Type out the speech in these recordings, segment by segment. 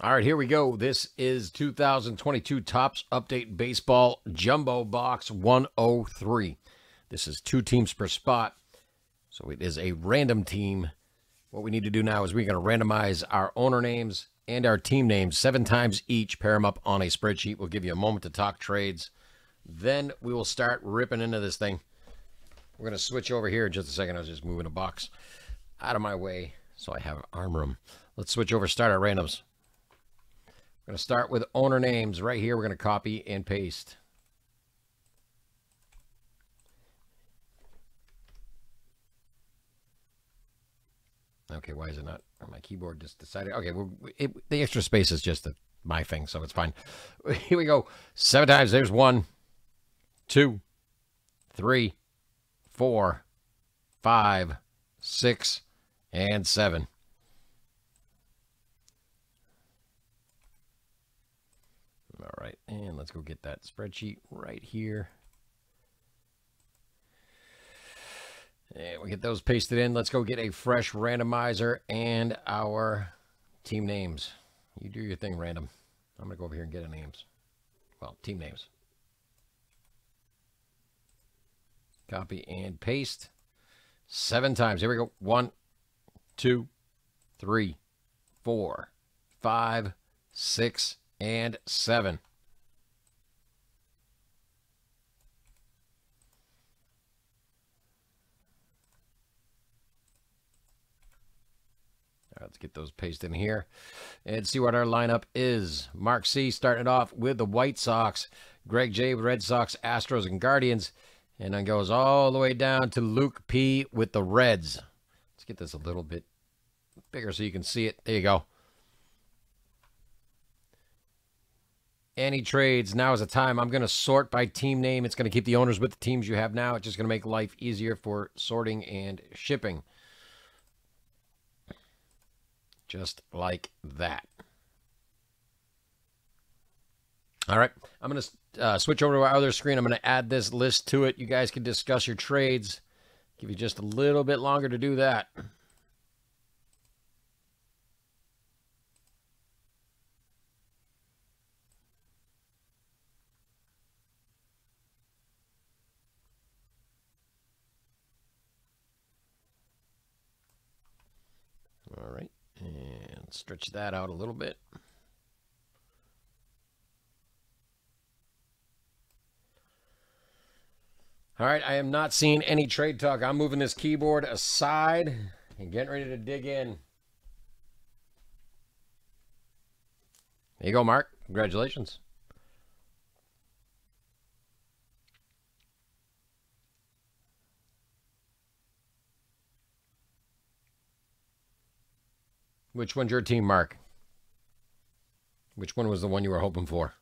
All right, here we go. This is 2022 Topps Update Baseball Jumbo Box 103. This is two teams per spot, so it is a random team. What we need to do now is we're going to randomize our owner names and our team names seven times each, pair them up on a spreadsheet. We'll give you a moment to talk trades. Then we will start ripping into this thing. We're going to switch over here in just a second. I was just moving a box out of my way so I have arm room. Let's switch over, start our randoms. We're going to start with owner names. Right here, we're going to copy and paste. Okay, why is it not? My keyboard just decided. Okay, well, it, the extra space is just a, my thing, so it's fine. Here we go. Seven times. There's one, two, three, four, five, six, and seven. All right, and let's go get that spreadsheet right here. And we get those pasted in. Let's go get a fresh randomizer and our team names. You do your thing, random. I'm going to go over here and get the names. Well, team names. Copy and paste. Seven times. Here we go. One, two, three, four, five, six, and seven. let's get those pasted in here and see what our lineup is. Mark C starting it off with the White Sox. Greg J with Red Sox, Astros, and Guardians. And then goes all the way down to Luke P with the Reds. Let's get this a little bit bigger so you can see it. There you go. Any trades, now is the time. I'm going to sort by team name. It's going to keep the owners with the teams you have now. It's just going to make life easier for sorting and shipping. Just like that. All right. I'm going to uh, switch over to our other screen. I'm going to add this list to it. You guys can discuss your trades. Give you just a little bit longer to do that. All right, and stretch that out a little bit. All right, I am not seeing any trade talk. I'm moving this keyboard aside and getting ready to dig in. There you go, Mark. Congratulations. Which one's your team, Mark? Which one was the one you were hoping for?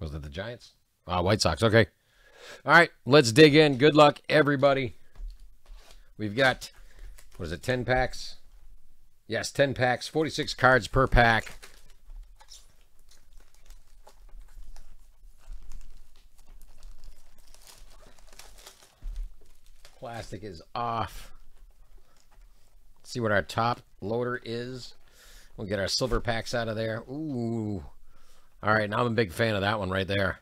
Was it the Giants? Ah, White Sox. Okay. All right, let's dig in. Good luck, everybody. We've got, what is it, 10 packs? Yes, 10 packs, 46 cards per pack. Plastic is off. Let's see what our top loader is. We'll get our silver packs out of there. Ooh. All right, now I'm a big fan of that one right there.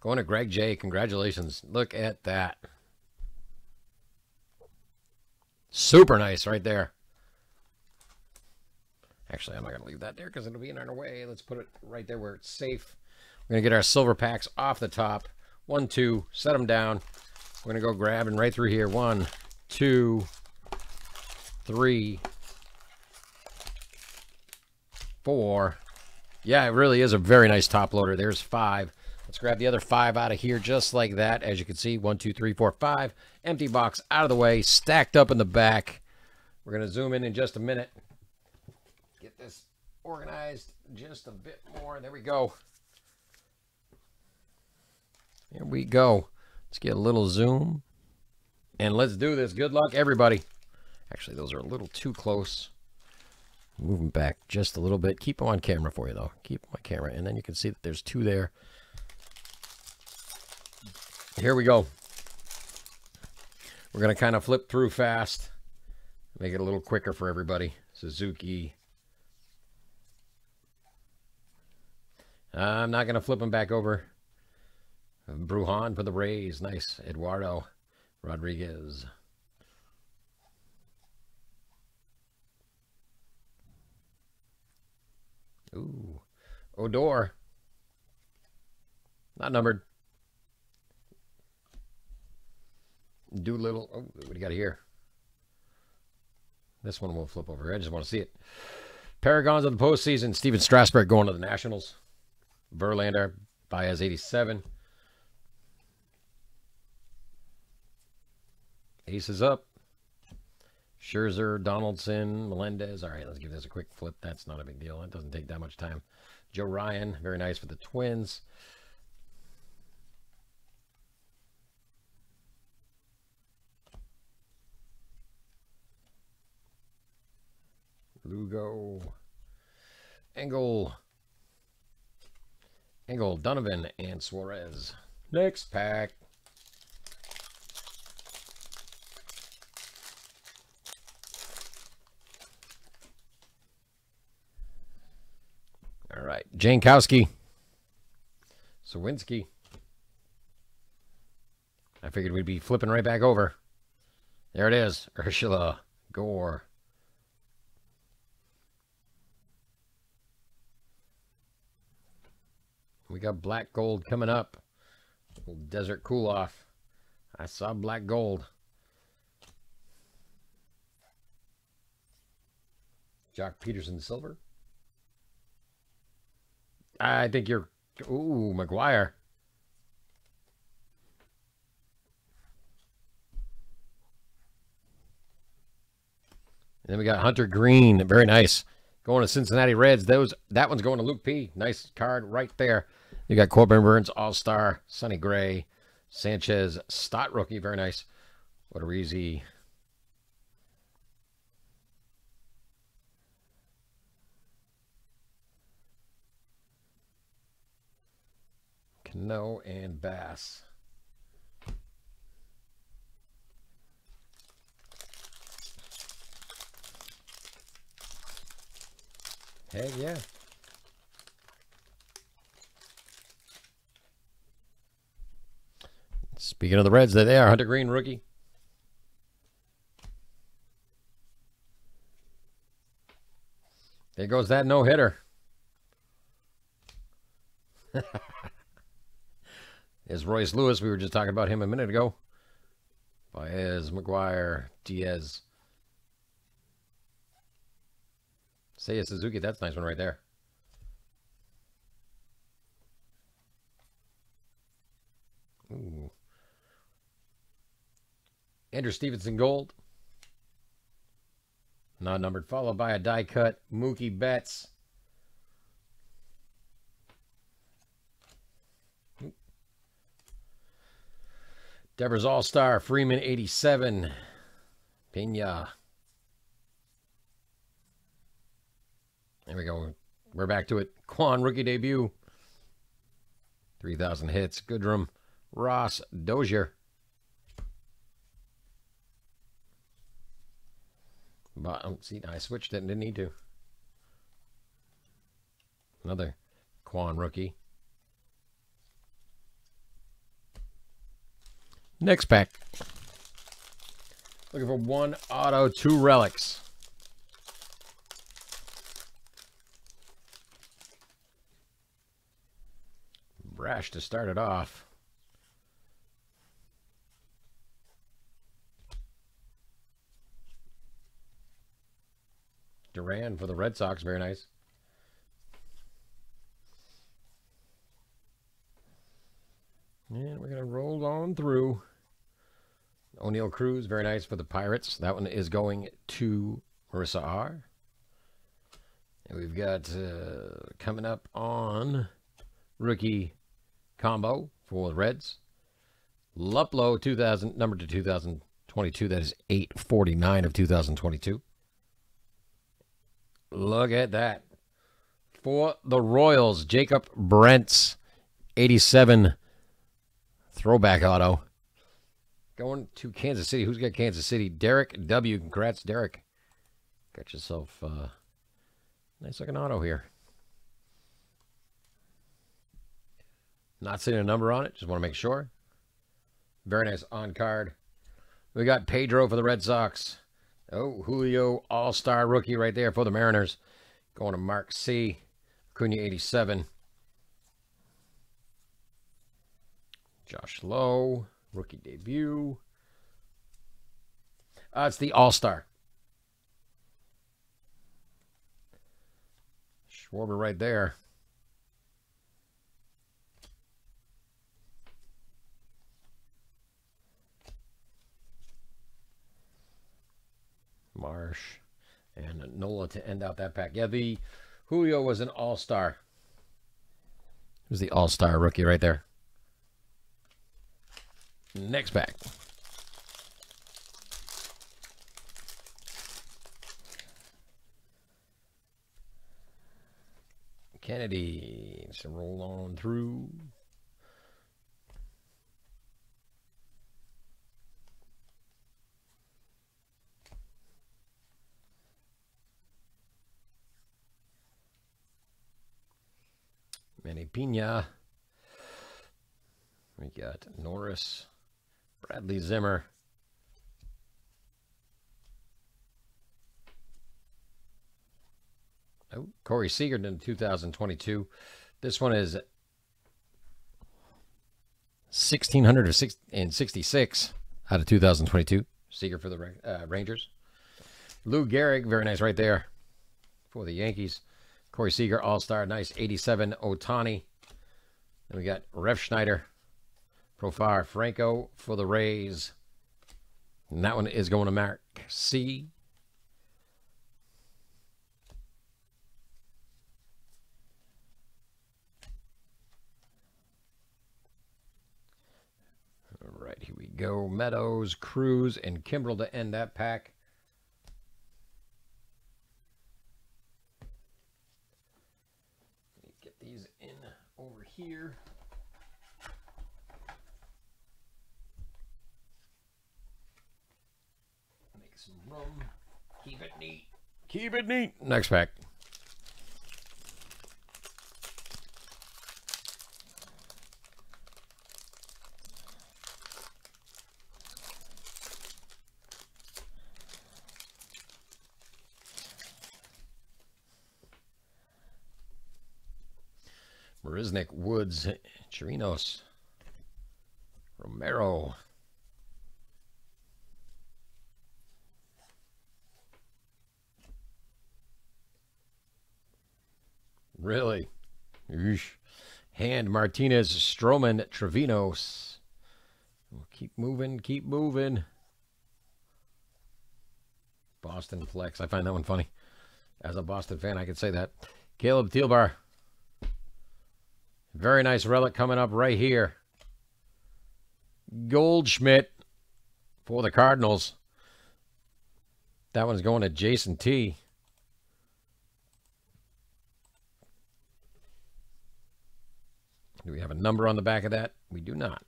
Going to Greg J. Congratulations. Look at that. Super nice right there. Actually, I'm not going to leave that there because it'll be in our way. Let's put it right there where it's safe. We're going to get our silver packs off the top. One, two, set them down. We're to go grabbing right through here. One, two, three, four. Yeah, it really is a very nice top loader. There's five. Let's grab the other five out of here just like that. As you can see, one, two, three, four, five. Empty box out of the way, stacked up in the back. We're going to zoom in in just a minute. Get this organized just a bit more. There we go. Here we go. Let's get a little zoom. And let's do this. Good luck, everybody. Actually, those are a little too close. Move them back just a little bit. Keep them on camera for you, though. Keep my camera. And then you can see that there's two there. Here we go. We're going to kind of flip through fast, make it a little quicker for everybody. Suzuki. I'm not going to flip them back over. Bruján for the Rays. Nice. Eduardo Rodriguez. Ooh. Odor. Not numbered. Doolittle. Oh, what do you got here? This one will flip over. I just want to see it. Paragons of the postseason. Stephen Strasburg going to the Nationals. Verlander. Baez 87. Aces up. Scherzer, Donaldson, Melendez. All right, let's give this a quick flip. That's not a big deal. It doesn't take that much time. Joe Ryan, very nice for the Twins. Lugo, Engel, Engel, Donovan, and Suarez. Next pack. All right. Jankowski. Sawinski. I figured we'd be flipping right back over. There it is. Ursula Gore. We got black gold coming up. Desert cool off. I saw black gold. Joc Pederson silver. I think you're. Ooh, McGuire. And then we got Hunter Greene. Very nice. Going to Cincinnati Reds. Those that one's going to Luke P. Nice card right there. You got Corbin Burnes, All Star, Sonny Gray, Sanchez, Stott rookie. Very nice. What Cano and Bass. Heck yeah. Speaking of the Reds, there they are. Hunter Greene, rookie. There goes that no hitter. Is Royce Lewis. We were just talking about him a minute ago. Baez, McGuire, Diaz. Seiya Suzuki. That's nice one right there. Ooh. Andrew Stevenson Gold. Not numbered. Followed by a die cut. Mookie Betts. Devers All Star. Freeman 87. Pena. There we go. We're back to it. Kwan rookie debut. 3,000 hits. Goodrum. Ross Dozier. But oh, see, I switched it and didn't need to. Another Kwan rookie. Next pack. Looking for one auto, two relics. Brash to start it off. Duran for the Red Sox. Very nice. And we're going to roll on through. Oneil Cruz, very nice for the Pirates. That one is going to Marissa R. And we've got uh, coming up on rookie combo for the Reds. Luplow 2000 number to 2022. That is 849 of 2022. Look at that. For the Royals, Jacob Brentz 87 throwback auto. Going to Kansas City. Who's got Kansas City? Derek W. Congrats, Derek. Got yourself uh, nice looking auto here. Not seeing a number on it. Just want to make sure. Very nice on card. We got Pedro for the Red Sox. Oh, Julio All Star rookie right there for the Mariners. Going to Mark C. Acuna 87. Josh Lowe, rookie debut. Uh, it's the All Star. Schwarber right there. Marsh and Nola to end out that pack. Yeah, the Julio was an all star. It was the all star rookie right there. Next pack. Kennedy. So roll on through. Manny Pina. We got Norris, Bradley Zimmer. Oh, Corey Seager in 2022. This one is 1666 out of 2022. Seager for the uh, Rangers. Lou Gehrig, very nice right there for the Yankees. Corey Seager, All Star, nice 87. Ohtani. Then we got Refsnyder, Profar, Franco for the Rays. And that one is going to Mark C. All right, here we go. Meadows, Cruz, and Kimbrel to end that pack. Get these in over here. Make some room. Keep it neat. Keep it neat. Next pack. Marisnick, Woods, Chirinos, Romero. Really? Eesh. Hand, Martinez, Stroman, Trevinos. We'll keep moving, keep moving. Boston Flex. I find that one funny. As a Boston fan, I can say that. Caleb Thielbar. Very nice relic coming up right here. Goldschmidt for the Cardinals. That one's going to Jason T. Do we have a number on the back of that? We do not.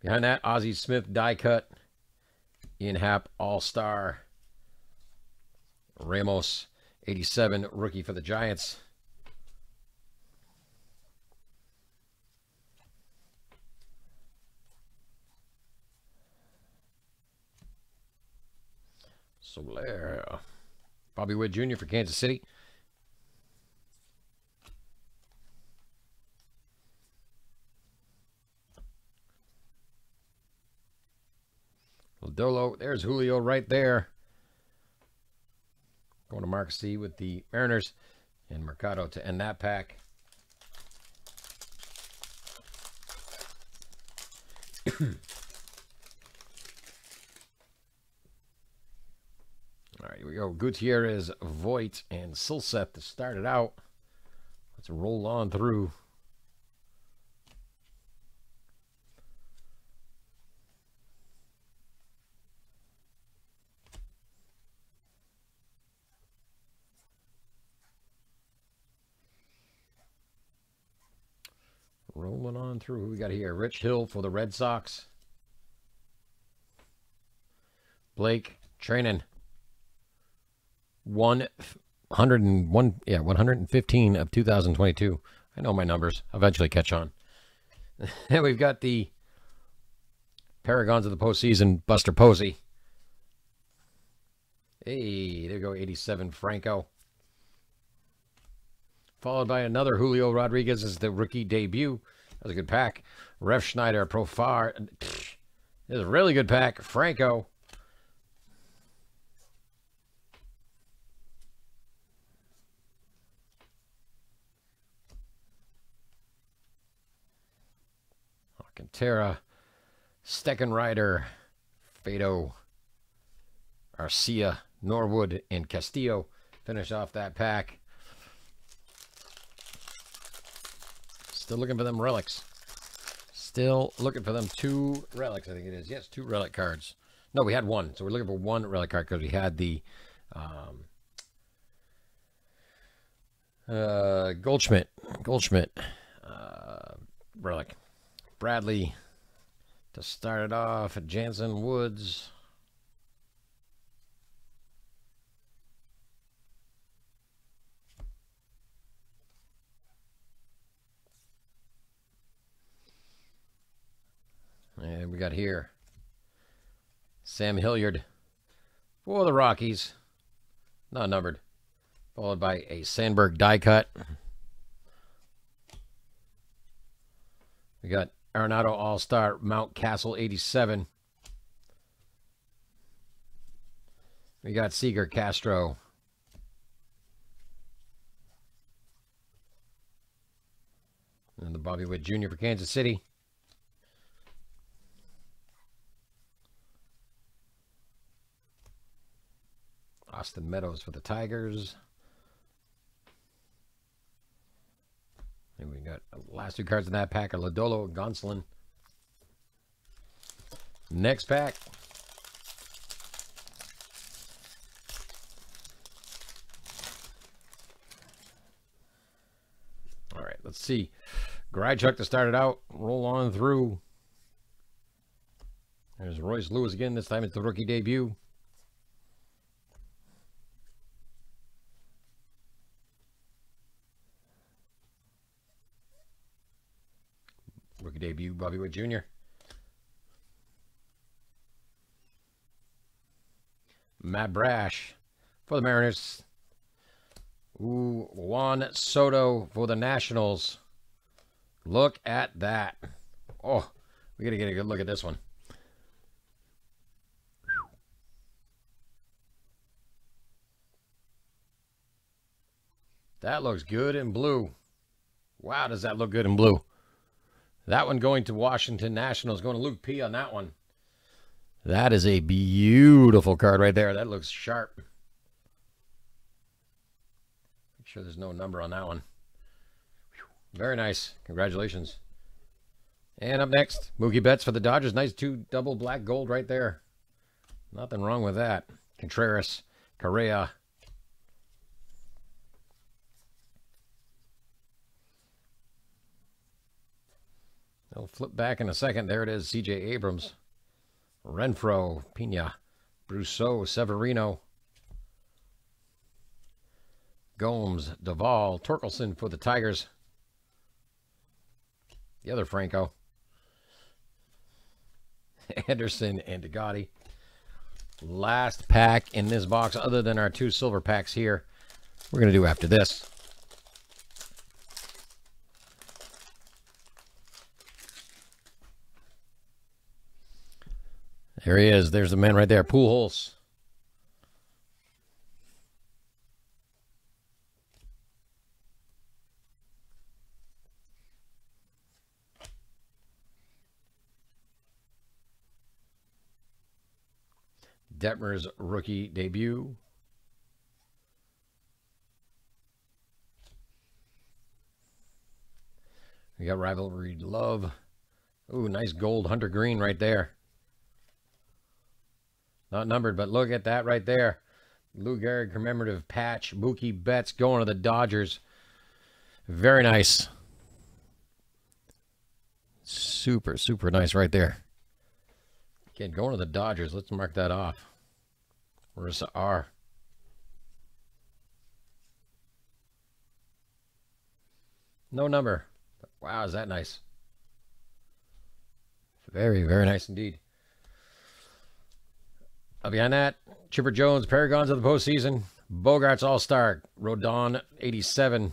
Behind that, Ozzie Smith die cut. Ian Happ All Star. Ramos 87 rookie for the Giants. Soler. Bobby Witt Jr. for Kansas City. Dolo, there's Julio right there. Going to Mark C with the Mariners and Mercado to end that pack. All right, here we go. Gutierrez, Voit, and Silseth to start it out. Let's roll on through. Rolling on through. Who we got here? Rich Hill for the Red Sox. Blake Treinen. 101, yeah, 115 of 2022. I know my numbers. Eventually catch on. and we've got the Paragons of the postseason, Buster Posey. Hey, there you go, 87 Franco. Followed by another Julio Rodriguez as the rookie debut. That was a good pack. Refsnyder, Profar. This is a really good pack. Franco. Alcantara. Steckenrider. Fado. Arcia. Norwood. And Castillo. Finish off that pack. Still looking for them relics. Still looking for them two relics, I think it is. Yes, two relic cards. No, we had one. So we're looking for one relic card because we had the um, uh, Goldschmidt. Goldschmidt uh, relic. Bradley to start it off. Jansen Woods. And we got here Sam Hilliard for the Rockies. Not numbered. Followed by a Sandberg die cut. We got Arenado All Star Mountcastle 87. We got Seager Castro. And the Bobby Witt Jr. for Kansas City. Austin Meadows for the Tigers. And we got last two cards in that pack are Lodolo and Gonsolin. Next pack. All right, let's see. Grichuk to start it out. Roll on through. There's Royce Lewis again. This time it's the rookie debut. Rookie debut, Bobby Wood Jr. Matt Brash for the Mariners. Ooh, Juan Soto for the Nationals. Look at that. Oh, we got to get a good look at this one. That looks good in blue. Wow, does that look good in blue? That one going to Washington Nationals, going to Luke P on that one. That is a beautiful card right there. That looks sharp. Make sure there's no number on that one. Very nice. Congratulations. And up next, Mookie Betts for the Dodgers. Nice two double black gold right there. Nothing wrong with that. Contreras, Correa, They'll flip back in a second. There it is, C.J. Abrams. Renfroe, Pena, Brosseau, Severino, Gomes, Duvall, Torkelson for the Tigers. The other Franco. Anderson and Degotti. Last pack in this box, other than our two silver packs here, we're going to do after this. There he is. There's the man right there. Pujols. Detmers rookie debut. We got rivalry love. Ooh, nice gold hunter green right there. Not numbered, but look at that right there. Lou Gehrig commemorative patch. Mookie Betts going to the Dodgers. Very nice. Super, super nice right there. Again, going to the Dodgers. Let's mark that off. The R? No number. Wow, is that nice? Very, very nice indeed. Uh, behind that, Chipper Jones, Paragons of the postseason, Bogaerts All Star, Rodon 87.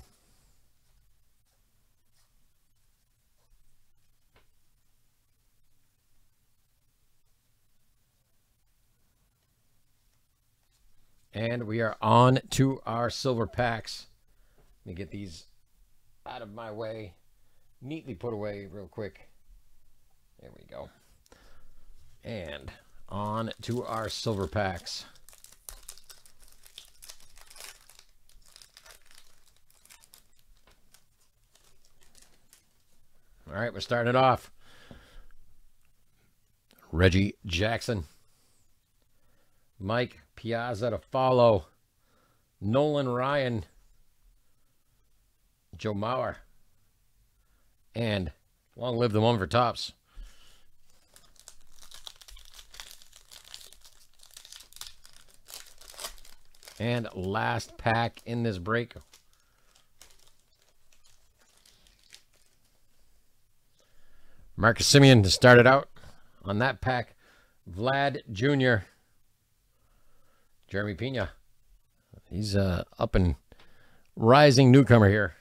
And we are on to our silver packs. Let me get these out of my way, neatly put away real quick. There we go. And on to our silver packs. All right, we're starting it off. Reggie Jackson. Mike Piazza to follow. Nolan Ryan. Joe Mauer. And long live the one for Topps. And last pack in this break. Marcus Semien to start it out on that pack. Vlad Jr. Jeremy Pena. He's uh, up and rising newcomer here.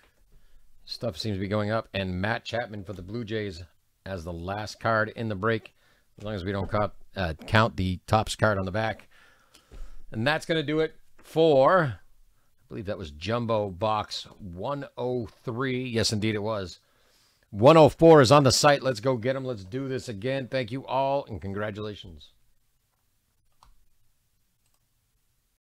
Stuff seems to be going up. And Matt Chapman for the Blue Jays as the last card in the break. As long as we don't count, uh, count the Topps card on the back. And that's going to do it for, I believe that was Jumbo Box 103. Yes, indeed it was. 104 is on the site. Let's go get them. Let's do this again. Thank you all and congratulations.